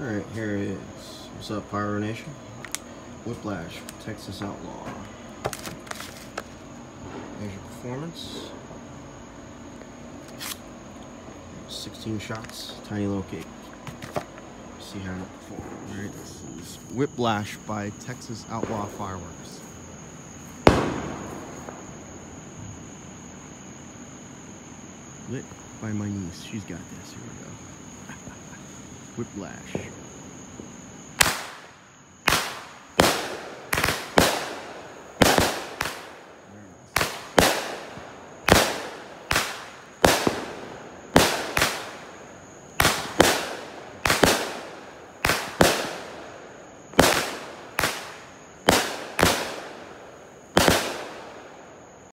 Alright, here it is. What's up, Pyro Nation? Whiplash, Texas Outlaw. Your performance. 16 shots, tiny little cake. See how it performs. Alright, this is Whiplash by Texas Outlaw Fireworks. Lit by my niece. She's got this. Here we go. Whiplash.